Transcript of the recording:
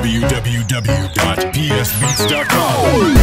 www.psbeats.com.